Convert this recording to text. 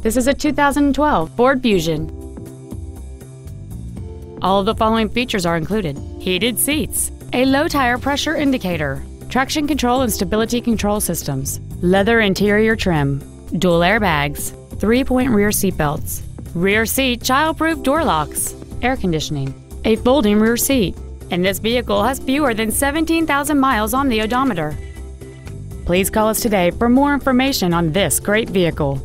This is a 2012 Ford Fusion. All of the following features are included. Heated seats, a low tire pressure indicator, traction control and stability control systems, leather interior trim, dual airbags, three-point rear seatbelts, rear seat child-proof door locks, air conditioning, a folding rear seat, and this vehicle has fewer than 17,000 miles on the odometer. Please call us today for more information on this great vehicle.